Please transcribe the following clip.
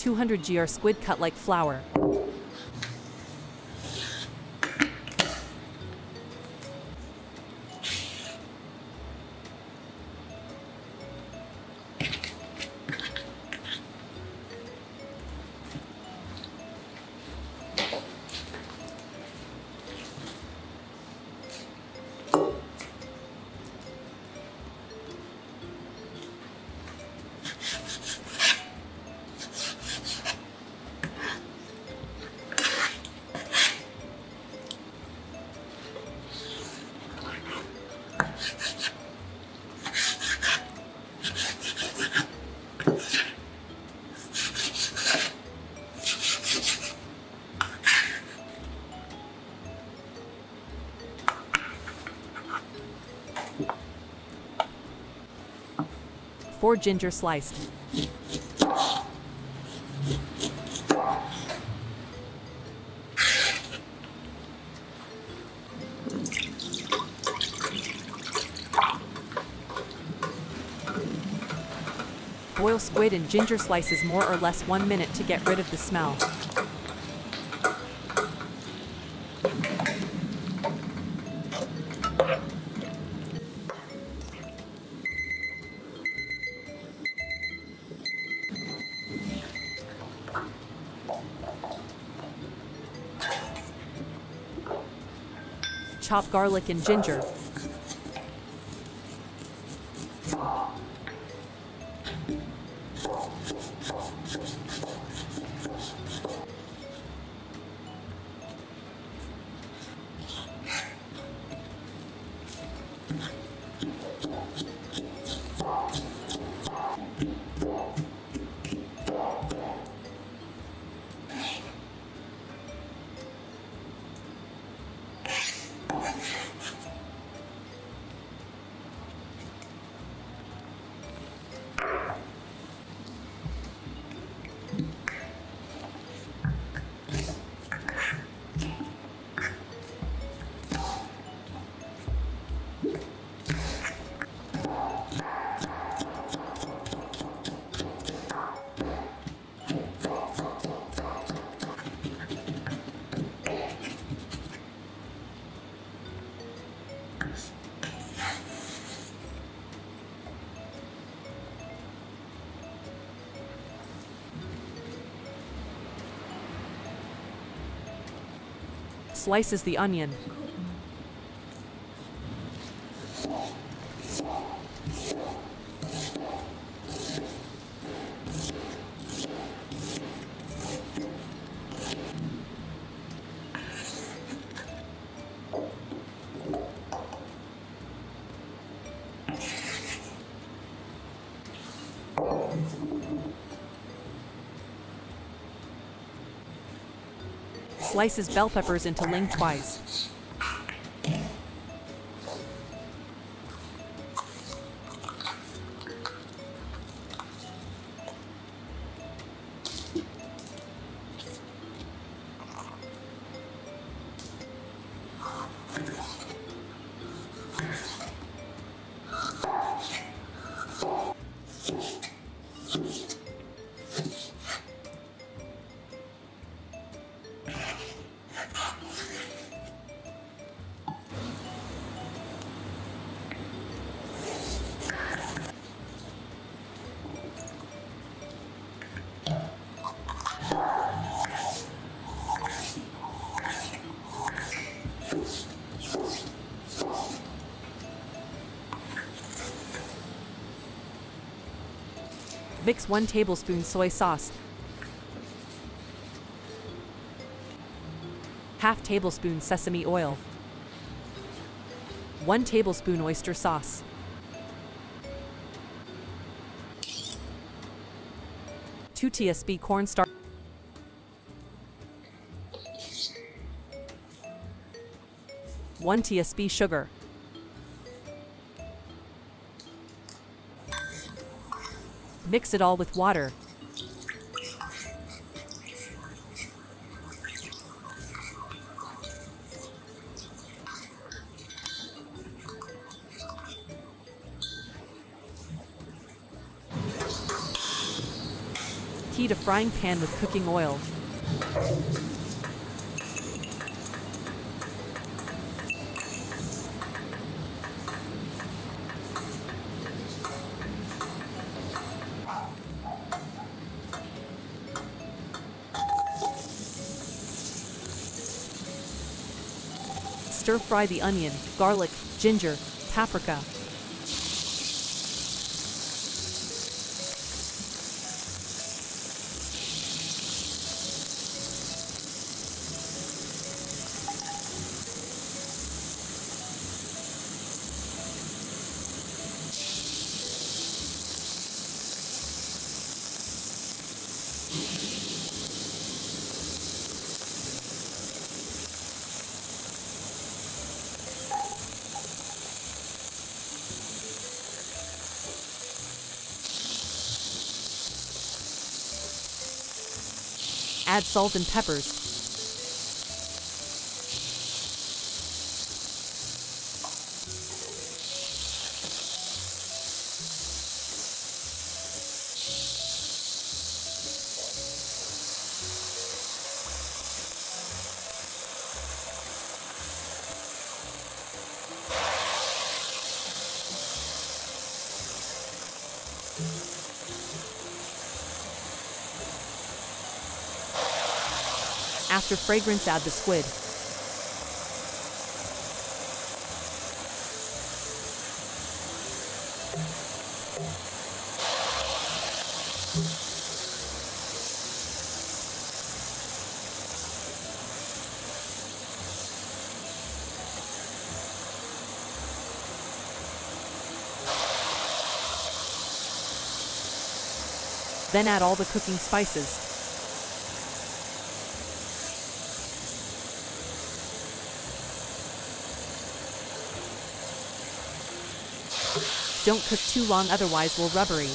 200 gr squid cut like flower. Four ginger sliced. Boil squid and ginger slices more or less one minute to get rid of the smell. Chop garlic and ginger. Slices the onion. Slices bell peppers into lengthwise. Mix 1 tablespoon soy sauce. Half tablespoon sesame oil. 1 tablespoon oyster sauce. Two TSP cornstarch. One TSP sugar. Mix it all with water. Heat a frying pan with cooking oil. Stir fry the onion, garlic, ginger, paprika. Add salt and peppers. After fragrance add the squid. Then add all the cooking spices. Don't cook too long otherwise will rubbery.